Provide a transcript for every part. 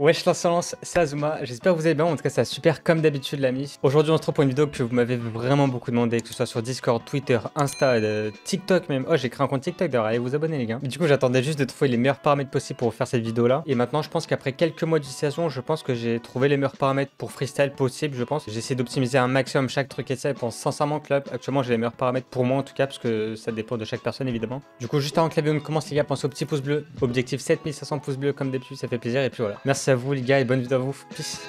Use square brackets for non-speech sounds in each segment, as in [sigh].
Wesh l'insolence, c'est Azuma, j'espère que vous allez bien, en tout cas ça super comme d'habitude l'ami. Aujourd'hui on se retrouve pour une vidéo que vous m'avez vraiment beaucoup demandé, que ce soit sur Discord, Twitter, Insta, euh, TikTok même. Oh j'ai créé un compte TikTok d'ailleurs, allez vous abonner les gars. Du coup j'attendais juste de trouver les meilleurs paramètres possibles pour faire cette vidéo là. Et maintenant je pense qu'après quelques mois d'utilisation, je pense que j'ai trouvé les meilleurs paramètres pour freestyle possible je pense. J'ai essayé d'optimiser un maximum chaque truc et ça et pense sincèrement que actuellement j'ai les meilleurs paramètres pour moi en tout cas parce que ça dépend de chaque personne évidemment. Du coup juste avant que la vidéo commence les gars, pensez au petit pouce bleu, objectif 7500 pouces bleus comme d'habitude, ça fait plaisir et puis voilà. Merci à vous les gars et bonne vidéo à vous. Peace.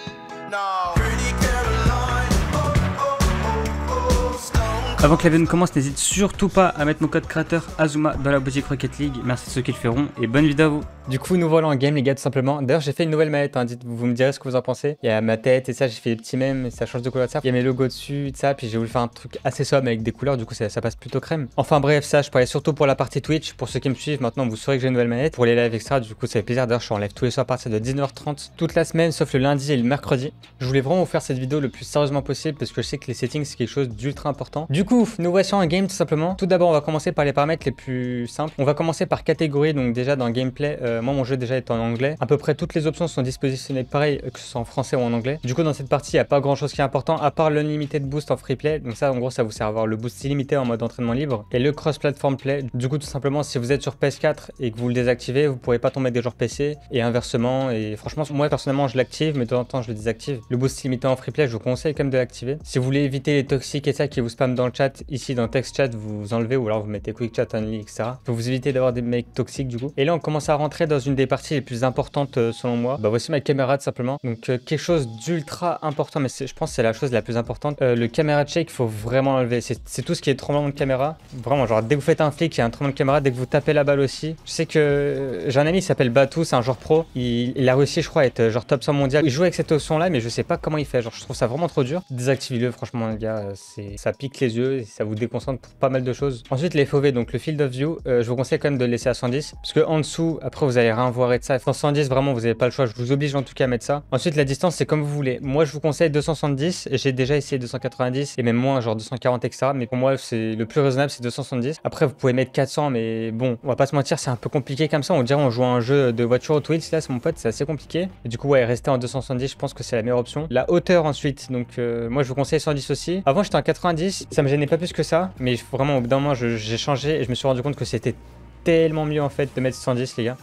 Avant que la vidéo ne commence, n'hésite surtout pas à mettre mon code créateur Azuma dans la boutique Rocket League. Merci à ceux qui le feront et bonne vidéo à vous. Du coup, nous voilà en game, les gars, tout simplement. D'ailleurs, j'ai fait une nouvelle manette. Hein. Dites, vous me direz ce que vous en pensez. Il y a ma tête et ça, j'ai fait des petits mèmes. Ça change de couleur de ça. Il y a mes logos dessus et ça. Puis j'ai voulu faire un truc assez sobre avec des couleurs. Du coup, ça, passe plutôt crème. Enfin, bref, ça, je parlais surtout pour la partie Twitch. Pour ceux qui me suivent, maintenant, vous saurez que j'ai une nouvelle manette. Pour les lives extra, du coup, ça fait plaisir. D'ailleurs, je suis en live tous les soirs à partir de 19h30 toute la semaine, sauf le lundi et le mercredi. Je voulais vraiment vous faire cette vidéo le plus sérieusement possible parce que je sais que les settings, c'est quelque chose d'ultra important. Du coup, nous voici en game tout simplement. Tout d'abord, on va commencer par les paramètres les plus simples. On va commencer par catégorie. Donc, déjà, dans le gameplay, euh, moi, mon jeu déjà est en anglais. À peu près toutes les options sont dispositionnées pareil, que ce soit en français ou en anglais. Du coup, dans cette partie, il n'y a pas grand chose qui est important, à part l'unlimited boost en free play. Donc ça, en gros, ça vous sert à avoir le boost illimité en mode entraînement libre et le cross-platform play. Du coup, tout simplement, si vous êtes sur PS4 et que vous le désactivez, vous pourrez pas tomber des joueurs PC et inversement. Et franchement, moi, personnellement, je l'active, mais de temps en temps, je le désactive. Le boost illimité en free play, je vous conseille quand même de l'activer. Si vous voulez éviter les toxiques et ça qui vous spam dans le chat, ici dans text chat, vous enlevez ou alors vous mettez quick chat only, etc. Pour vous éviter d'avoir des mecs toxiques du coup. Et là, on commence à rentrer dans une des parties les plus importantes euh, selon moi. Bah voici ma caméra tout simplement. Donc euh, quelque chose d'ultra important, mais je pense c'est la chose la plus importante. Euh, le caméra check, faut vraiment l'enlever. C'est tout ce qui est tremblement de caméra. Vraiment, genre dès que vous faites un flic, il y a un tremblement de caméra. Dès que vous tapez la balle aussi. Je sais que j'ai un ami qui s'appelle Batou, c'est un joueur pro. Il, a réussi, je crois, à être genre top 100 mondial. Il joue avec cette option là, mais je sais pas comment il fait. Genre, je trouve ça vraiment trop dur. Désactivez-le, franchement, les gars. Ça pique les yeux ça vous déconcentre pour pas mal de choses. Ensuite, les FOV, donc le field of view, je vous conseille quand même de le laisser à 110. Parce que en dessous, après, vous allez rien voir et de ça. En 110, vraiment, vous avez pas le choix. Je vous oblige en tout cas à mettre ça. Ensuite, la distance, c'est comme vous voulez. Moi, je vous conseille 270. J'ai déjà essayé 290 et même moins, genre 240, etc. Mais pour moi, c'est le plus raisonnable, c'est 270. Après, vous pouvez mettre 400, mais bon, on va pas se mentir, c'est un peu compliqué comme ça. On dirait on joue à un jeu de voiture au Twitch, là, c'est mon pote, c'est assez compliqué. Du coup, ouais, rester en 270, je pense que c'est la meilleure option. La hauteur ensuite, donc euh, moi, je vous conseille 110 aussi. Avant, j'étais en 90, ça me gênait pas plus que ça, mais vraiment, au bout d'un moment, j'ai changé et je me suis rendu compte que c'était tellement mieux en fait de mettre 110 les gars.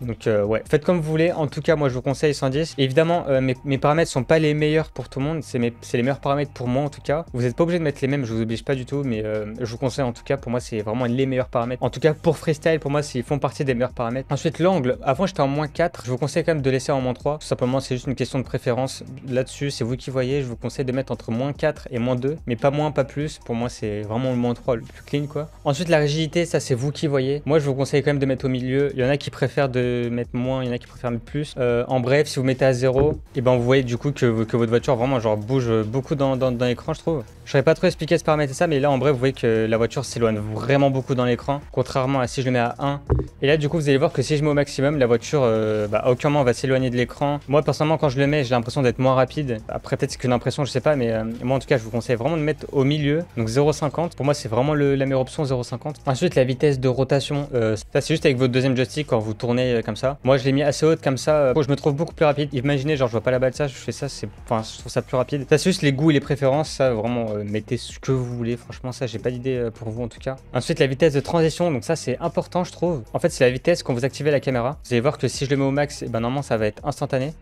Donc euh, ouais, faites comme vous voulez. En tout cas, moi je vous conseille 110. évidemment, euh, mes, paramètres sont pas les meilleurs pour tout le monde. C'est les meilleurs paramètres pour moi en tout cas. Vous n'êtes pas obligé de mettre les mêmes, je vous oblige pas du tout. Mais euh, je vous conseille en tout cas, pour moi c'est vraiment les meilleurs paramètres. En tout cas, pour freestyle, pour moi, ils font partie des meilleurs paramètres. Ensuite, l'angle. Avant j'étais en moins 4. Je vous conseille quand même de laisser en moins 3. Tout simplement, c'est juste une question de préférence. Là-dessus, c'est vous qui voyez. Je vous conseille de mettre entre moins 4 et moins 2. Mais pas moins, pas plus. Pour moi, c'est vraiment le moins 3 le plus clean quoi. Ensuite, la rigidité, ça c'est vous qui voyez. Moi, je vous conseille quand même de mettre au milieu. Il y en a qui préfèrent de mettre moins il y en a qui préfèrent mettre plus. Euh, en bref, si vous mettez à 0, et eh ben vous voyez du coup que, que votre voiture vraiment genre bouge beaucoup dans, dans, l'écran, je trouve. Je saurais pas trop expliquer ce paramètre ça, mais là en bref, vous voyez que la voiture s'éloigne vraiment beaucoup dans l'écran, contrairement à si je le mets à 1. Et là, du coup, vous allez voir que si je mets au maximum, la voiture, euh, bah, aucun moment va s'éloigner de l'écran. Moi, personnellement, quand je le mets, j'ai l'impression d'être moins rapide. Après, peut-être c'est qu'une impression, je sais pas, mais euh, moi en tout cas, je vous conseille vraiment de mettre au milieu, donc 0,50. Pour moi, c'est vraiment la meilleure option, 0,50. Ensuite, la vitesse de rotation, ça c'est juste avec votre deuxième joystick quand vous tournez comme ça. Moi, je l'ai mis assez haute comme ça euh, je me trouve beaucoup plus rapide. Imaginez, genre, je vois pas la balle ça, je fais ça, c'est, enfin, je trouve ça plus rapide. Ça, c'est juste les goûts et les préférences, ça, vraiment, euh, mettez ce que vous voulez. Franchement, ça, j'ai pas d'idée euh, pour vous en tout cas. Ensuite, la vitesse de transition, donc ça, c'est important, je trouve. En fait, c'est la vitesse quand vous activez la caméra. Vous allez voir que si je le mets au max, eh ben normalement, ça va être instantané.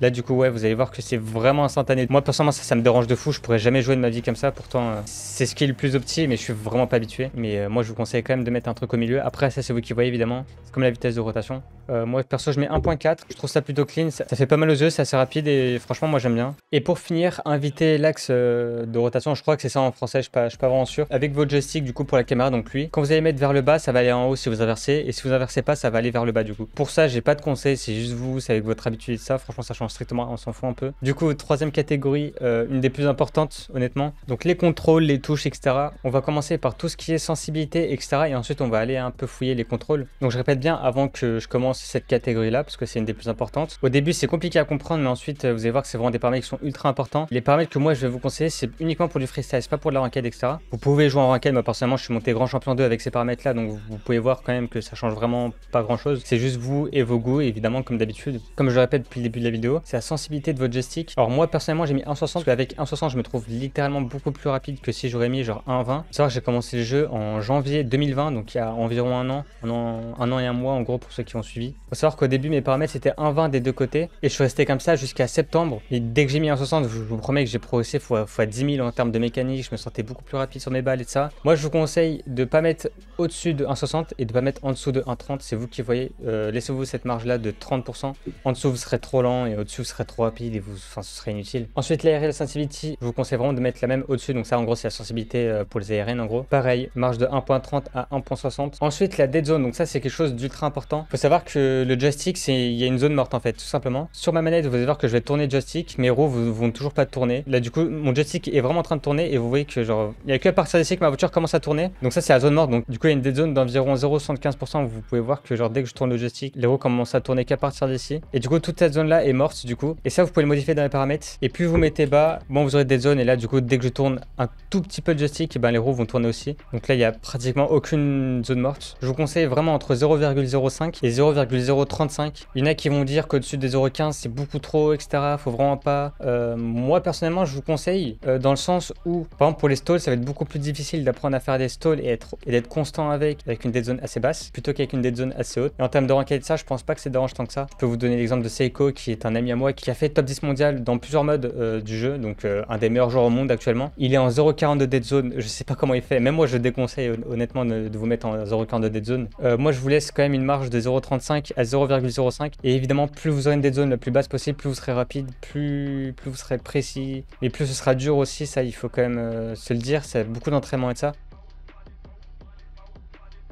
Là, du coup, ouais, vous allez voir que c'est vraiment instantané. Moi, personnellement, ça, me dérange de fou. Je pourrais jamais jouer de ma vie comme ça. Pourtant, euh, c'est ce qui est le plus opti, mais je suis vraiment pas habitué. Mais euh, moi, je vous conseille quand même de mettre un truc au milieu. Après, ça, c'est vous qui voyez, évidemment. C'est comme la vitesse de rotation. Euh, moi, perso, je mets 1.4. Je trouve ça plutôt clean. Ça, fait pas mal aux yeux, c'est assez rapide et franchement, moi, j'aime bien. Et pour finir, inviter l'axe de rotation. Je crois que c'est ça en français, je suis, pas, je suis pas vraiment sûr. Avec votre joystick, du coup, pour la caméra, donc lui. Quand vous allez mettre vers le bas, ça va aller en haut si vous inversez. Et si vous inversez pas, ça va aller vers le bas, du coup. Pour ça, j'ai pas de conseil. C'est juste vous, c'est avec votre habitude de ça. Franchement, ça change strictement. On s'en fout peu. Du coup, troisième catégorie, euh, une des plus importantes, honnêtement. Donc les contrôles, les touches, etc. On va commencer par tout ce qui est sensibilité, etc. Et ensuite, on va aller un peu fouiller les contrôles. Donc je répète bien, avant que je commence cette catégorie-là parce que c'est une des plus importantes. Au début, c'est compliqué à comprendre, mais ensuite, vous allez voir que c'est vraiment des paramètres qui sont ultra importants. Les paramètres que moi, je vais vous conseiller, c'est uniquement pour du freestyle, pas pour de la ranked, etc. Vous pouvez jouer en ranked, moi personnellement, je suis monté grand champion 2 avec ces paramètres-là, donc vous pouvez voir quand même que ça change vraiment pas grand-chose. C'est juste vous et vos goûts, évidemment, comme d'habitude. Comme je le répète depuis le début de la vidéo, c'est la sensibilité de votre joystick. Alors moi, personnellement, j'ai mis 1,60 parce qu'avec 1,60, je me trouve littéralement beaucoup plus rapide que si j'aurais mis genre 1,20. C'est vrai que j'ai commencé le jeu en janvier 2020, donc il y a environ un an, un an, et un mois en gros pour ceux qui ont suivi. Faut savoir qu'au début, mes paramètres c'était 1,20 des deux côtés et je suis resté comme ça jusqu'à septembre. Et dès que j'ai mis 1,60, je vous promets que j'ai progressé fois, fois 10 000 en termes de mécanique, je me sentais beaucoup plus rapide sur mes balles et ça. Moi, je vous conseille de pas mettre au-dessus de 1,60 et de pas mettre en dessous de 1,30. C'est vous qui voyez. Euh, laissez-vous cette marge là de 30%. En dessous, vous serez trop lent et au-dessus, serez trop rapide et vous, enfin, ce serait inutile. Ensuite, l'ARL sensibility, je vous conseille vraiment de mettre la même au-dessus. Donc ça, en gros, c'est la sensibilité euh, pour les ARN en gros. Pareil, marge de 1.30 à 1.60. Ensuite, la dead zone. Donc ça, c'est quelque chose d'ultra important. Faut savoir que le joystick, c'est il y a une zone morte en fait, tout simplement. Sur ma manette, vous allez voir que je vais tourner le joystick. Mes roues vous, vont toujours pas tourner. Là, du coup, mon joystick est vraiment en train de tourner et vous voyez que genre, il y a que à partir d'ici que ma voiture commence à tourner. Donc ça, c'est la zone morte. Donc du coup, il y a une dead zone d'environ 0,75%. Vous pouvez voir que genre dès que je tourne le joystick, les roues commencent à tourner qu'à partir d'ici. Et du coup, toute cette zone là est morte du coup. Et ça, vous pouvez le modifier dans les paramètres. Et plus vous mettez bas, bon, vous aurez des zones. Et là, du coup, dès que je tourne un tout petit peu le joystick, et ben les roues vont tourner aussi. Donc là, il y a pratiquement aucune zone morte. Je vous conseille vraiment entre 0,05 et 0,035. Il y en a qui vont dire qu'au-dessus des 0,15 c'est beaucoup trop, etc. Faut vraiment pas. Euh, moi personnellement, je vous conseille euh, dans le sens où, par exemple, pour les stalls, ça va être beaucoup plus difficile d'apprendre à faire des stalls et, et d'être constant avec, avec une dead zone assez basse, plutôt qu'avec une dead zone assez haute. Et en termes de ranked, ça, je pense pas que c'est dérange tant que ça. Je peux vous donner l'exemple de Seiko, qui est un ami à moi, qui a fait top 10 mondial dans plusieurs modes euh, du jeu, donc un des meilleurs joueurs au monde actuellement. Il est en 0,42 dead zone. Je sais pas comment il fait. Même moi, je déconseille honnêtement de, vous mettre en 0,42 dead zone. moi, je vous laisse quand même une marge de 0,35 à 0,05. Et évidemment, plus vous aurez une dead zone la plus basse possible, plus vous serez rapide, plus, plus vous serez précis. Mais plus ce sera dur aussi, ça il faut quand même euh, se le dire. C'est beaucoup d'entraînement et de ça.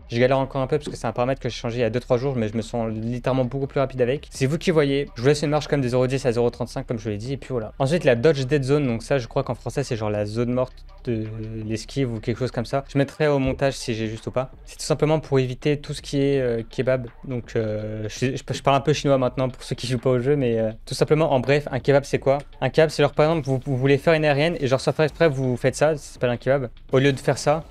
Je galère encore un peu parce que c'est un paramètre que j'ai changé il y a 2-3 jours, mais je me sens littéralement beaucoup plus rapide avec. C'est vous qui voyez. Je vous laisse une marge comme des 0,10 à 0,35 comme je l'ai dit, et puis voilà. Ensuite, la Dodge Dead Zone, donc ça, je crois qu'en français, c'est genre la zone morte de l'esquive ou quelque chose comme ça. Je mettrai au montage si j'ai juste ou pas. C'est tout simplement pour éviter tout ce qui est euh, kebab. Donc, euh, je, parle un peu chinois maintenant pour ceux qui jouent pas au jeu, mais euh, tout simplement, en bref, un kebab, c'est quoi? Un kebab, c'est genre par exemple, vous, vous, voulez faire une aérienne et genre, ça fait exprès, vous faites ça, ça s'appelle un kebab. Au lieu de faire ça,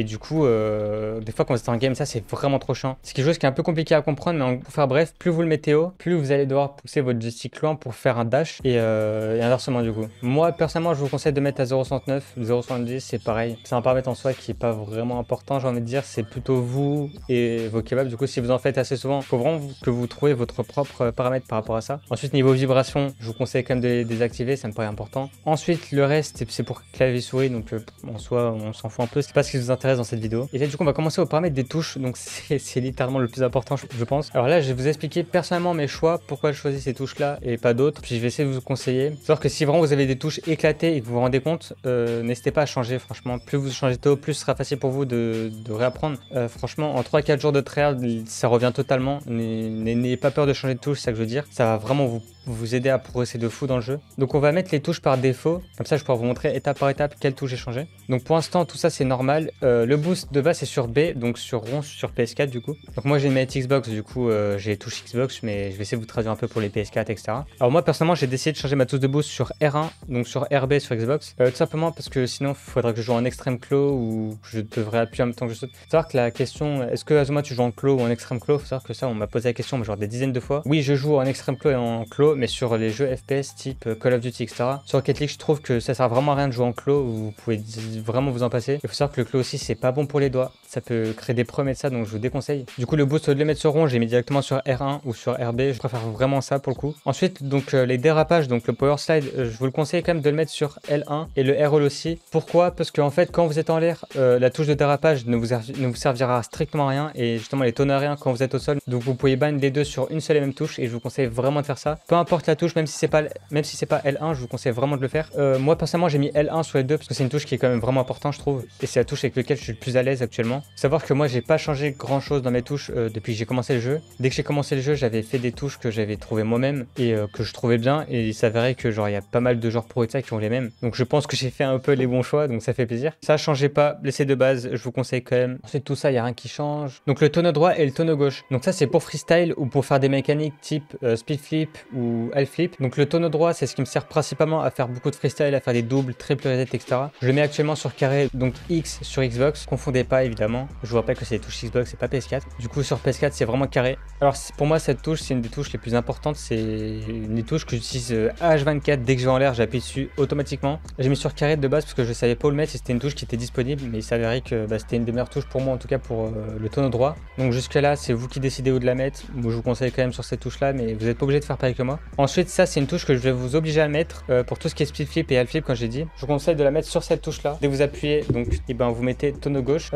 et du coup, euh, des fois quand vous êtes en game, ça c'est vraiment trop chiant. C'est quelque chose qui est un peu compliqué à comprendre, mais pour faire bref, plus vous le mettez haut, plus vous allez devoir pousser votre joystick loin pour faire un dash et, euh, inversement du coup. Moi personnellement, je vous conseille de mettre à 0,69, 0,70, c'est pareil. C'est un paramètre en soi qui est pas vraiment important, j'ai envie de dire. C'est plutôt vous et vos kebabs. Du coup, si vous en faites assez souvent, il faut vraiment que vous trouviez votre propre paramètre par rapport à ça. Ensuite, niveau vibration, je vous conseille quand même de les désactiver, ça me paraît important. Ensuite, le reste, c'est pour clavier souris, donc euh, en soi, on s'en fout un peu. C'est pas ce qui vous intéresse dans cette vidéo. Et là, du coup, on va commencer au paramètre des touches. Donc, c'est littéralement le plus important, je pense. Alors là, je vais vous expliquer personnellement mes choix, pourquoi je choisis ces touches-là et pas d'autres. Puis je vais essayer de vous conseiller. Sauf que si vraiment vous avez des touches éclatées et que vous vous rendez compte, euh, n'hésitez pas à changer, franchement. Plus vous changez tôt, plus ce sera facile pour vous de, réapprendre. Euh, franchement, en 3-4 jours de tryhard, ça revient totalement. N'ayez pas peur de changer de touche, c'est ça que je veux dire. Ça va vraiment vous vous aider à progresser de fou dans le jeu. Donc on va mettre les touches par défaut, comme ça je pourrai vous montrer étape par étape quelle touche j'ai changé. Donc pour l'instant tout ça c'est normal. Euh, le boost de base c'est sur B, donc sur rond sur PS4 du coup. Donc moi j'ai une manette Xbox, du coup euh, j'ai les touches Xbox, mais je vais essayer de vous traduire un peu pour les PS4, etc. Alors moi personnellement j'ai décidé de changer ma touche de boost sur R1, donc sur RB sur Xbox, euh, tout simplement parce que sinon il faudrait que je joue en extrême claw ou je devrais appuyer en même temps que je saute. Faut savoir que la question, est-ce que Azuma tu joues en claw ou en extrême claw Faut savoir que ça on m'a posé la question genre des dizaines de fois. Oui je joue en extrême claw et en mais sur les jeux FPS type euh, Call of Duty, etc. Sur Rocket League, je trouve que ça sert vraiment à rien de jouer en clos, vous pouvez vraiment vous en passer. Il faut savoir que le clos aussi, c'est pas bon pour les doigts. Ça peut créer des problèmes et ça, donc je vous déconseille. Du coup, le boost, de le mettre sur rond, j'ai mis directement sur R1 ou sur RB. Je préfère vraiment ça pour le coup. Ensuite, donc euh, les dérapages, donc le power slide, euh, je vous le conseille quand même de le mettre sur L1 et le R aussi. Pourquoi? Parce qu'en fait, quand vous êtes en l'air, la touche de dérapage ne vous, ne vous servira strictement à rien et justement, elle est rien quand vous êtes au sol. Donc vous pouvez ban les deux sur une seule et même touche et je vous conseille vraiment de faire ça. Peu importe la touche, même si c'est pas même si pas L1, je vous conseille vraiment de le faire. Euh, moi personnellement, j'ai mis L1 sur les deux parce que c'est une touche qui est quand même vraiment importante, je trouve. Et c'est la touche avec laquelle je suis le plus à l'aise actuellement. Savoir que moi j'ai pas changé grand chose dans mes touches euh, depuis que j'ai commencé le jeu. Dès que j'ai commencé le jeu, j'avais fait des touches que j'avais trouvé moi-même et euh, que je trouvais bien et il s'avérait que genre il y a pas mal de joueurs pro et ça qui ont les mêmes. Donc je pense que j'ai fait un peu les bons choix donc ça fait plaisir. Ça changez pas, laissez de base, je vous conseille quand même. Ensuite tout ça, il y a rien qui change. Donc le tonneau droit et le tonneau gauche. Donc ça c'est pour freestyle ou pour faire des mécaniques type euh, speed flip ou half flip. Donc le tonneau droit, c'est ce qui me sert principalement à faire beaucoup de freestyle, à faire des doubles, triple reset, etc. Je le mets actuellement sur carré, donc X sur Xbox. Confondez pas évidemment. Je vous rappelle que c'est les touches Xbox, c'est pas PS4. Du coup sur PS4 c'est vraiment carré. Alors pour moi cette touche c'est une des touches les plus importantes. C'est une des touches que j'utilise H24 euh, dès que je vais en l'air, j'appuie dessus automatiquement. J'ai mis sur carré de base parce que je savais pas où le mettre. C'était une touche qui était disponible, mais il s'avérait que bah, c'était une des meilleures touches pour moi en tout cas pour euh, le tonneau droit. Donc jusque là c'est vous qui décidez où de la mettre. Moi je vous conseille quand même sur cette touche là, mais vous n'êtes pas obligé de faire pareil que moi. Ensuite ça c'est une touche que je vais vous obliger à mettre euh, pour tout ce qui est speed flip et half flip quand j'ai dit. Je vous conseille de la mettre sur cette touche là. Dès que vous appuyez, donc et ben vous mettez tonneau gauche,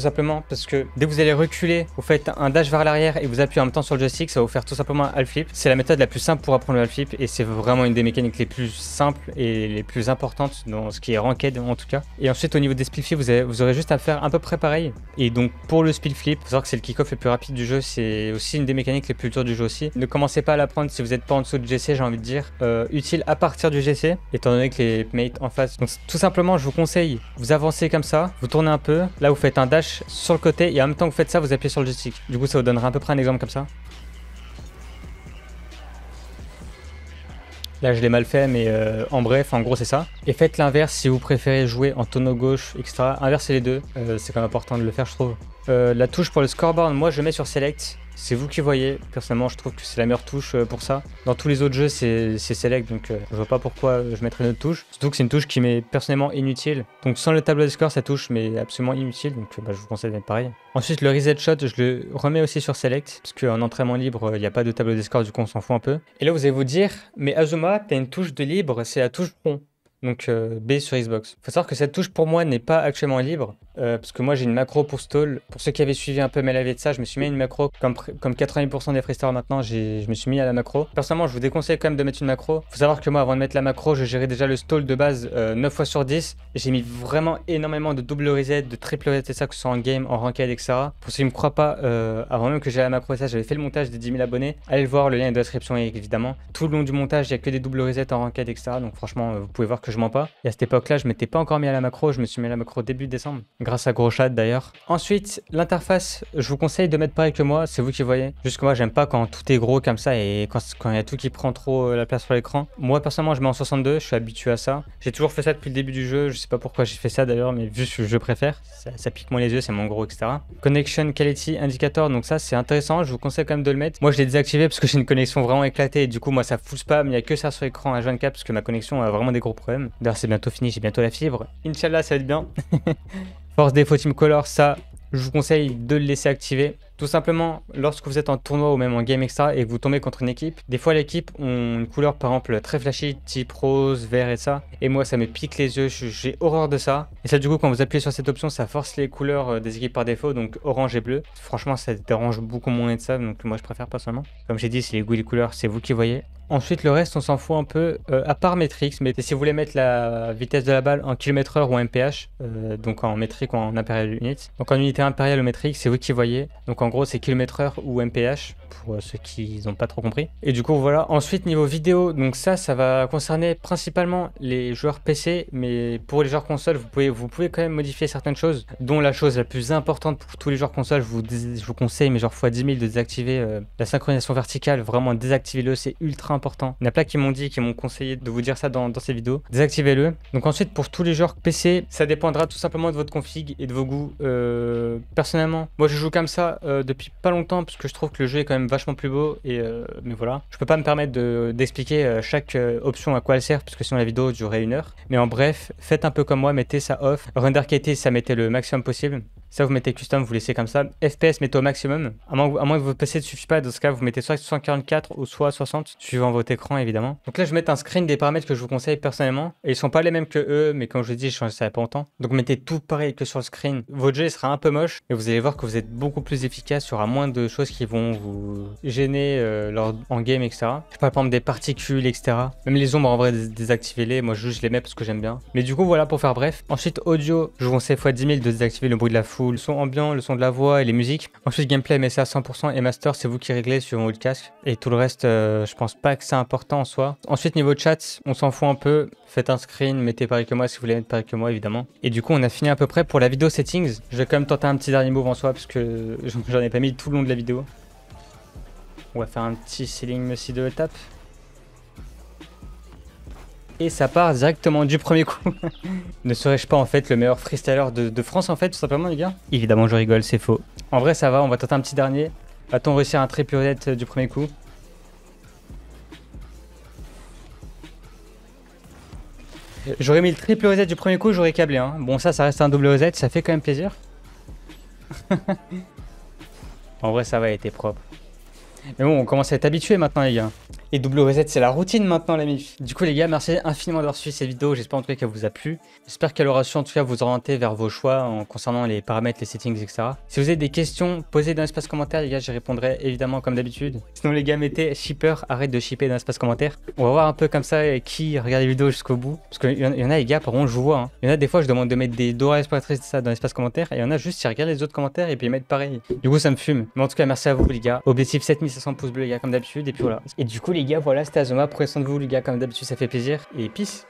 simplement parce que dès que vous allez reculer, vous faites un dash vers l'arrière et vous appuyez en même temps sur le joystick, ça va vous faire tout simplement un half flip. C'est la méthode la plus simple pour apprendre le half flip et c'est vraiment une des mécaniques les plus simples et les plus importantes dans ce qui est ranked en tout cas. Et ensuite au niveau des speed flip, vous, vous aurez juste à faire à peu près pareil. Et donc pour le speed flip, faut savoir que c'est le kick-off le plus rapide du jeu, c'est aussi une des mécaniques les plus dures du jeu aussi. Ne commencez pas à l'apprendre si vous n'êtes pas en dessous du GC, j'ai envie de dire. Euh, utile à partir du GC, étant donné que les mates en face. Donc tout simplement, je vous conseille, vous avancez comme ça, vous tournez un peu, là vous faites un dash sur le côté et en même temps que vous faites ça, vous appuyez sur le joystick. Du coup, ça vous donnera à peu près un exemple comme ça. Là, je l'ai mal fait, mais euh, en bref, en gros, c'est ça. Et faites l'inverse si vous préférez jouer en tonneau gauche, etc. Inversez les deux. Euh, c'est quand même important de le faire, je trouve. Euh, la touche pour le scoreboard, moi, je mets sur Select. C'est vous qui voyez. Personnellement, je trouve que c'est la meilleure touche euh, pour ça. Dans tous les autres jeux, c'est select, donc euh, je vois pas pourquoi je mettrais une autre touche. Surtout que c'est une touche qui m'est personnellement inutile. Donc sans le tableau de score, cette touche m'est absolument inutile, donc bah, je vous conseille de mettre pareil. Ensuite, le reset shot, je le remets aussi sur select, parce qu'en entraînement libre, il n'y a pas de tableau de score, du coup on s'en fout un peu. Et là, vous allez vous dire, mais Azuma, t'as une touche de libre, c'est la touche rond donc euh, B sur Xbox. Faut savoir que cette touche pour moi n'est pas actuellement libre, euh, parce que moi j'ai une macro pour stall. Pour ceux qui avaient suivi un peu mes lives de ça, je me suis mis à une macro, comme, comme 80% des freestars maintenant, je me suis mis à la macro. Personnellement, je vous déconseille quand même de mettre une macro. Faut savoir que moi, avant de mettre la macro, je gérais déjà le stall de base 9 euh, fois sur 10. J'ai mis vraiment énormément de double reset, de triple reset et ça, que ce soit en game, en ranked, etc. Pour ceux qui ne me croient pas, avant même que j'ai la macro et ça, j'avais fait le montage des 10 000 abonnés. Allez le voir, le lien est dans la description évidemment. Tout le long du montage, il n'y a que des double reset en ranked, etc. Donc franchement, vous pouvez voir que je mens pas. Et à cette époque-là, je m'étais pas encore mis à la macro, je me suis mis à la macro début décembre, grâce à Groschat d'ailleurs. Ensuite, l'interface, je vous conseille de mettre pareil que moi, c'est vous qui voyez. Juste que moi, j'aime pas quand tout est gros comme ça et quand il y a tout qui prend trop euh, la place sur l'écran. Moi, personnellement, je mets en 62, je suis habitué à ça. J'ai toujours fait ça depuis le début du jeu, je sais pas pourquoi j'ai fait ça d'ailleurs, mais juste je préfère. Ça, pique moins les yeux, c'est mon gros, etc. Connection Quality Indicator, donc ça, c'est intéressant, je vous conseille quand même de le mettre. Moi, je l'ai désactivé parce que j'ai une connexion vraiment éclatée et du coup, moi, ça fout pas, mais il y a que ça sur l'écran à 24 parce que ma connexion a vraiment des gros problèmes. D'ailleurs, c'est bientôt fini, j'ai bientôt la fibre. Inch'Allah, ça va être bien. [laughs] Force défaut Team Color, ça, je vous conseille de le laisser activer. Tout simplement, lorsque vous êtes en tournoi ou même en game extra et que vous tombez contre une équipe, des fois l'équipe ont une couleur par exemple très flashy, type rose, vert et ça. Et moi ça me pique les yeux, j'ai horreur de ça. Et ça du coup quand vous appuyez sur cette option, ça force les couleurs euh, des équipes par défaut, donc orange et bleu. Franchement ça dérange beaucoup moins de ça, donc moi je préfère pas seulement. Comme j'ai dit, c'est les goûts et les couleurs, c'est vous qui voyez. Ensuite, le reste, on s'en fout un peu, euh, à part Matrix. Mais si vous voulez mettre la vitesse de la balle en km heure ou mph, euh, donc en métrique ou en impérial unit. Donc en unité impériale ou métrique, c'est vous qui voyez. Donc en gros, c'est km heure ou mph pour euh, ceux qui n'ont pas trop compris. Et du coup, voilà. Ensuite, niveau vidéo, donc ça, ça va concerner principalement les joueurs PC. Mais pour les joueurs console, vous pouvez, vous pouvez quand même modifier certaines choses, dont la chose la plus importante pour tous les joueurs console, je vous, je vous conseille, mais genre x 10 000 de désactiver la synchronisation verticale. Vraiment, désactivez-le, c'est ultra important Il y en a plein qui m'ont dit, qui m'ont conseillé de vous dire ça dans, ces vidéos. Désactivez-le. Donc ensuite, pour tous les joueurs PC, ça dépendra tout simplement de votre config et de vos goûts. Euh, personnellement, moi je joue comme ça euh, depuis pas longtemps parce que je trouve que le jeu est quand même vachement plus beau. Et euh, mais voilà, je peux pas me permettre d'expliquer chaque option à quoi elle sert parce que sinon la vidéo durerait une heure. Mais en bref, faites un peu comme moi, mettez ça off. Render qualité, ça mettez le maximum possible. Ça, vous mettez custom, vous laissez comme ça. FPS, mettez au maximum. À moins, que votre PC ne suffise pas, dans ce cas, vous mettez soit 144 ou soit 60, suivant votre écran, évidemment. Donc là, je vais mettre un screen des paramètres que je vous conseille personnellement. Et ils sont pas les mêmes que eux, mais comme je vous dis, je change ça pas longtemps. Donc mettez tout pareil que sur le screen. Votre jeu sera un peu moche, et vous allez voir que vous êtes beaucoup plus efficace. Il y aura moins de choses qui vont vous gêner euh, lors, en game, etc. Je parle par exemple des particules, etc. Même les ombres, en vrai, désactivez-les. Moi, je, je les mets parce que j'aime bien. Mais du coup, voilà pour faire bref. Ensuite, audio, je vous conseille x 10 000 de désactiver le bruit de la foule le son ambiant, le son de la voix et les musiques. Ensuite, gameplay MSA à 100% et master, c'est vous qui réglez sur votre casque. Et tout le reste, euh, je pense pas que c'est important en soi. Ensuite, niveau chat, on s'en fout un peu. Faites un screen, mettez pareil que moi si vous voulez mettre pareil que moi, évidemment. Et du coup, on a fini à peu près pour la vidéo settings. Je vais quand même tenter un petit dernier move en soi parce que [laughs] j'en ai pas mis tout le long de la vidéo. On va faire un petit ceiling aussi de étape. Et ça part directement du premier coup. [laughs] ne serais-je pas en fait le meilleur freestyler de, France en fait, tout simplement les gars? Évidemment je rigole, c'est faux. En vrai ça va, on va tenter un petit dernier. Va-t-on réussir un triple honnête du premier coup? J'aurais mis le triple OZ du premier coup, j'aurais câblé. Hein. Bon, ça, ça reste un double OZ, ça fait quand même plaisir. [laughs] en vrai, ça va, il était propre. Mais bon, on commence à être habitué maintenant, les gars. Et WZ, c'est la routine maintenant, les mif. Du coup, les gars, merci infiniment d'avoir suivi cette vidéo. J'espère en tout cas qu'elle vous a plu. J'espère qu'elle aura su en tout cas vous orienter vers vos choix en concernant les paramètres, les settings, etc. Si vous avez des questions, posez dans l'espace commentaire, les gars, j'y répondrai évidemment comme d'habitude. Sinon, les gars, mettez shipper, arrête de shipper dans l'espace commentaire. On va voir un peu comme ça qui regarde les vidéos jusqu'au bout. Parce qu'il y, en a, les gars, par contre, je vois. Hein. Il y en a des fois, je demande de mettre des doigts ça dans l'espace commentaire. Et il y en a juste qui regardent les autres commentaires et puis ils mettent pareil. Du coup, ça me fume. Mais en tout cas, merci à vous, les gars. Objectif 7500 pouces bleus, les gars, comme d'habitude. Et puis voilà. Et du coup, les gars, voilà, c'était Azoma. Prenez soin de vous, les gars, comme d'habitude, ça fait plaisir. Et peace